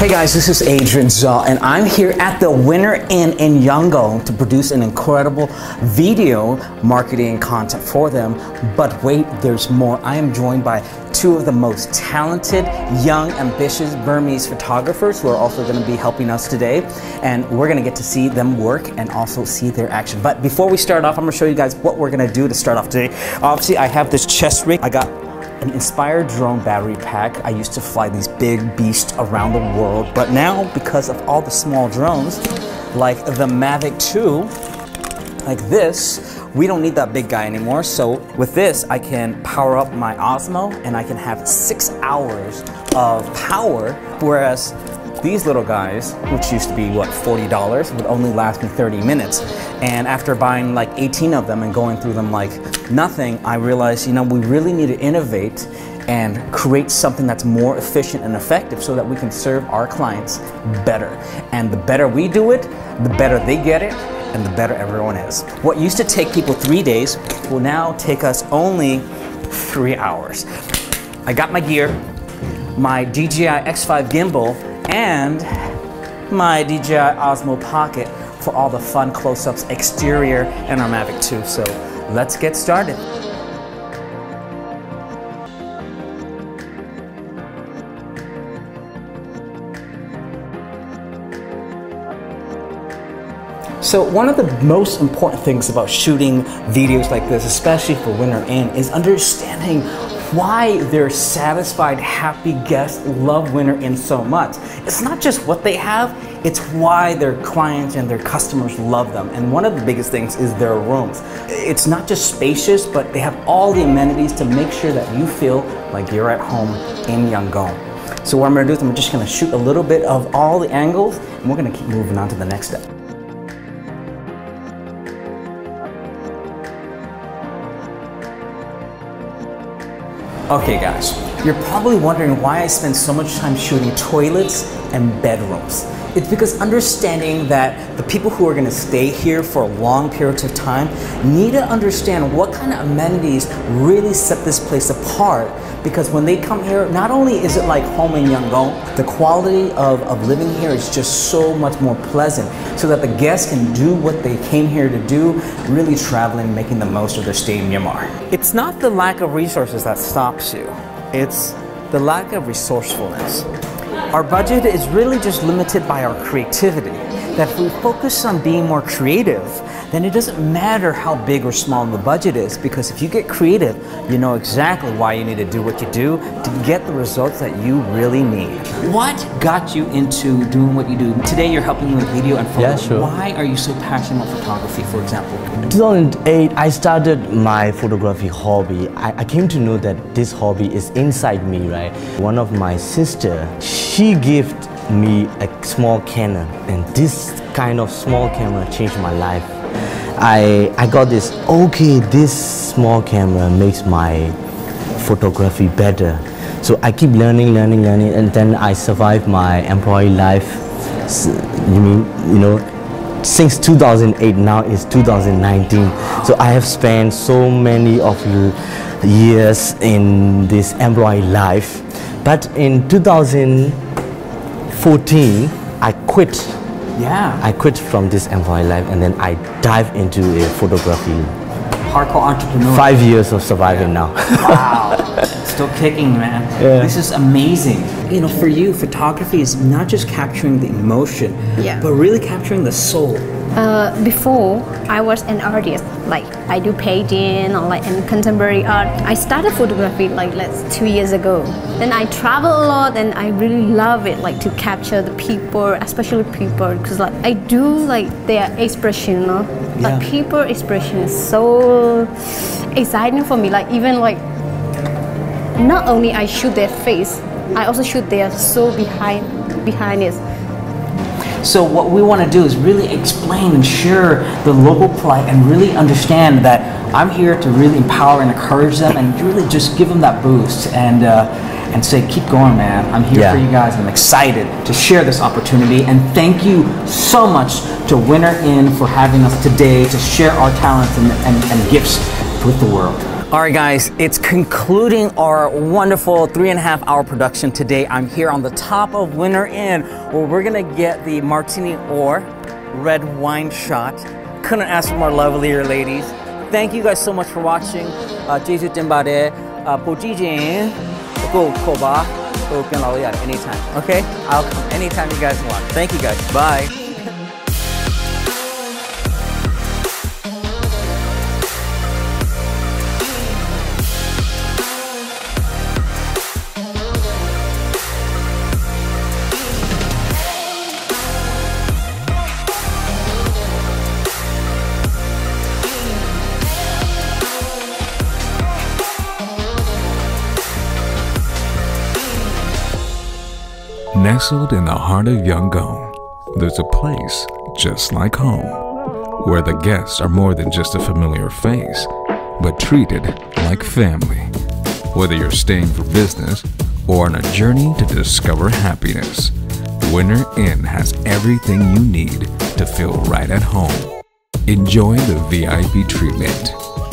Hey guys, this is Adrian Zaw, and I'm here at the Winner Inn in Yangon to produce an incredible video marketing content for them. But wait, there's more. I am joined by two of the most talented, young, ambitious Burmese photographers who are also going to be helping us today. And we're going to get to see them work and also see their action. But before we start off, I'm going to show you guys what we're going to do to start off today. Obviously, I have this chest rig. I got an Inspire drone battery pack. I used to fly these big beasts around the world, but now because of all the small drones, like the Mavic 2, like this, we don't need that big guy anymore. So with this, I can power up my Osmo and I can have six hours of power, whereas these little guys, which used to be what, $40, would only last me 30 minutes. And after buying like 18 of them and going through them like nothing, I realized, you know, we really need to innovate and create something that's more efficient and effective so that we can serve our clients better. And the better we do it, the better they get it, and the better everyone is. What used to take people three days will now take us only three hours. I got my gear, my DJI X5 gimbal, and my DJI Osmo Pocket for all the fun close-ups exterior and our Mavic 2. So let's get started. So one of the most important things about shooting videos like this, especially for Winner Inn, is understanding why their satisfied, happy guests love Winner Inn so much. It's not just what they have, it's why their clients and their customers love them. And one of the biggest things is their rooms. It's not just spacious, but they have all the amenities to make sure that you feel like you're at home in Yangon. So what I'm gonna do is I'm just gonna shoot a little bit of all the angles and we're gonna keep moving on to the next step. Okay guys, you're probably wondering why I spend so much time shooting toilets and bedrooms. It's because understanding that the people who are going to stay here for a long period of time need to understand what kind of amenities really set this place apart. Because when they come here, not only is it like home in Yangon, the quality of, of living here is just so much more pleasant so that the guests can do what they came here to do, really traveling, making the most of their stay in Myanmar. It's not the lack of resources that stops you, it's the lack of resourcefulness. Our budget is really just limited by our creativity. That if we focus on being more creative, then it doesn't matter how big or small the budget is because if you get creative, you know exactly why you need to do what you do to get the results that you really need. What got you into doing what you do? Today you're helping with video and photo. Yeah, sure. Why are you so passionate about photography, for example? 2008, I started my photography hobby. I, I, came to know that this hobby is inside me, right? One of my sister, she gifted me a small camera, and this kind of small camera changed my life. I, I got this, okay, this small camera makes my photography better. So I keep learning, learning, learning, and then I survived my employee life. You mean, you know, since 2008, now it's 2019. So I have spent so many of years in this employee life. But in 2014, I quit yeah. I quit from this employee life and then I dive into a photography. Hardcore entrepreneur. Five years of surviving yeah. now. wow. Still kicking, man. Yeah. This is amazing. You know, for you, photography is not just capturing the emotion, yeah. but really capturing the soul. Uh, before I was an artist, like I do painting or like in contemporary art. I started photography like let's two years ago. Then I travel a lot and I really love it, like to capture the people, especially people, because like I do like their expression, you know? Yeah. Like people expression is so exciting for me. Like even like not only I shoot their face, I also shoot their soul behind behind it. So what we want to do is really explain and share the local plight and really understand that I'm here to really empower and encourage them and really just give them that boost and uh, and say keep going man I'm here Yeah. for you guys I'm excited to share this opportunity and thank you so much to Winner Inn for having us today to share our talents and, and, and gifts with the world. All right, guys, it's concluding our wonderful three and a half hour production today. I'm here on the top of Winner Inn where we're gonna get the martini or red wine shot. Couldn't ask for more lovelier ladies. Thank you guys so much for watching. Uh, Jeju Timbade, Pojijin, go Koba, go anytime. Okay? I'll come anytime you guys want. Thank you guys. Bye. Nestled in the heart of Yangon, there's a place just like home, where the guests are more than just a familiar face, but treated like family. Whether you're staying for business or on a journey to discover happiness, Winner Inn has everything you need to feel right at home. Enjoy the VIP treatment,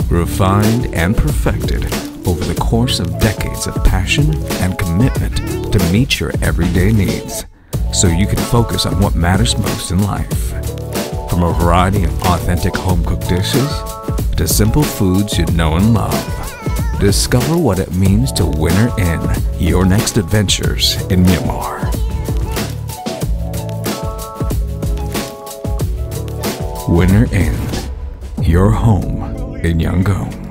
refined and perfected over the course of decades of passion and commitment to meet your everyday needs so you can focus on what matters most in life. From a variety of authentic home cooked dishes to simple foods you know and love, discover what it means to winter in your next adventures in Myanmar. Winner Inn, your home in Yangon.